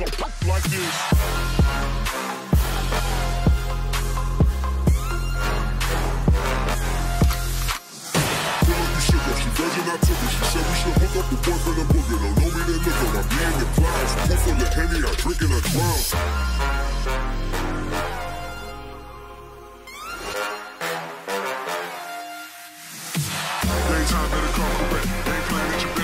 Like this. I took it. She said we should hook up the boyfriend and booger. Don't look of Henny, I drink and I better correct. Ain't playing your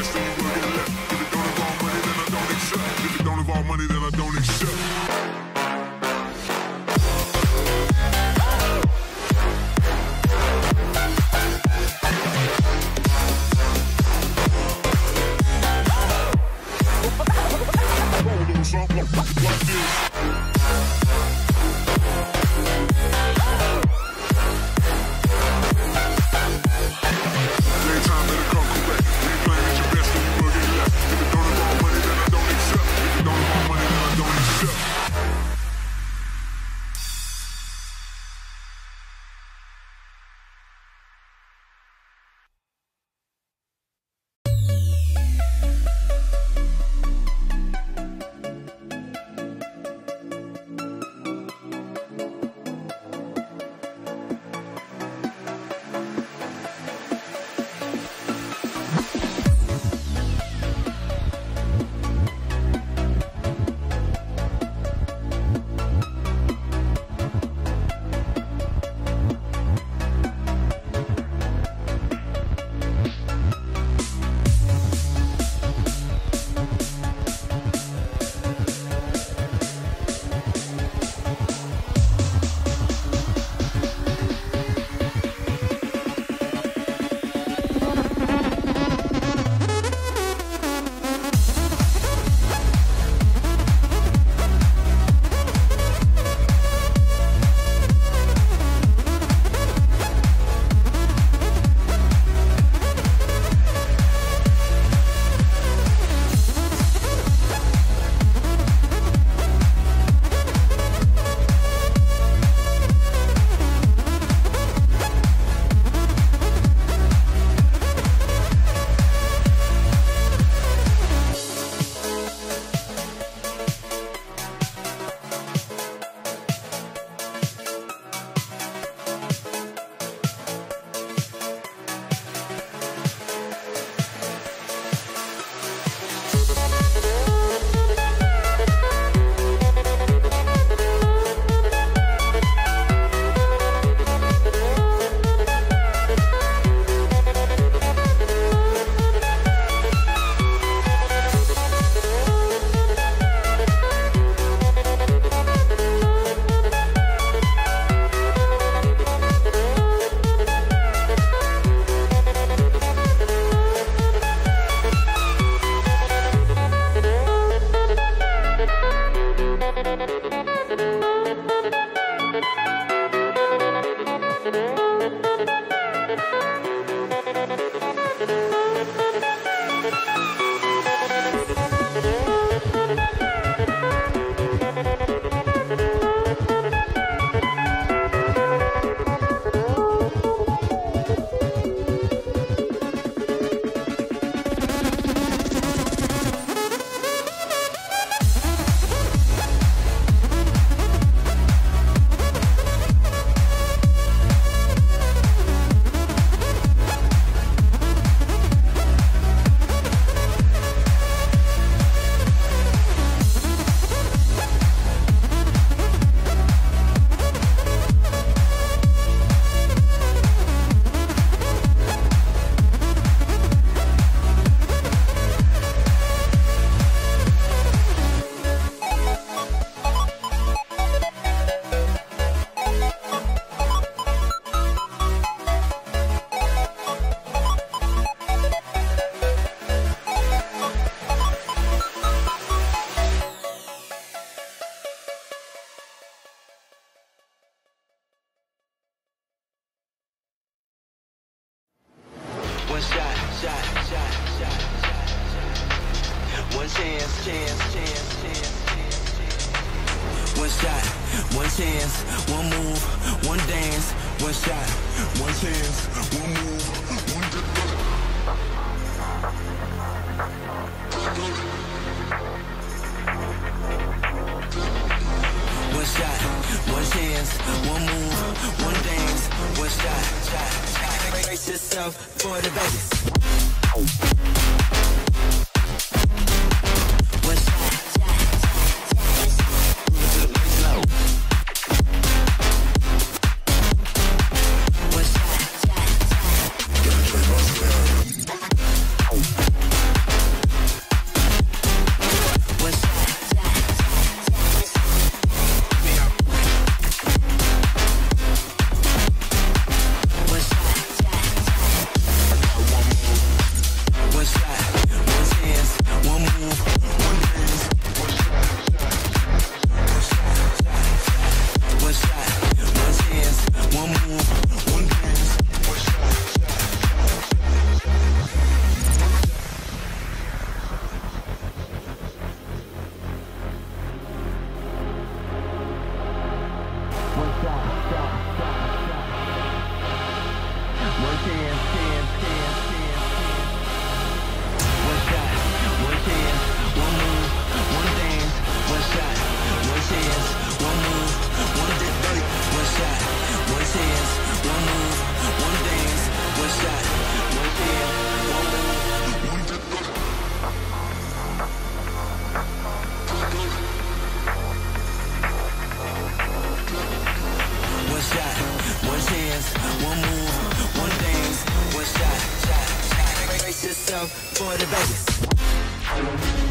shot, shot, shot. One chance, chance, chance, chance. One shot, one chance, one move, one dance, one shot, one chance, one move, one dance. One shot, one chance, one move, one dance, one shot, shot for the Vegas. for the bass.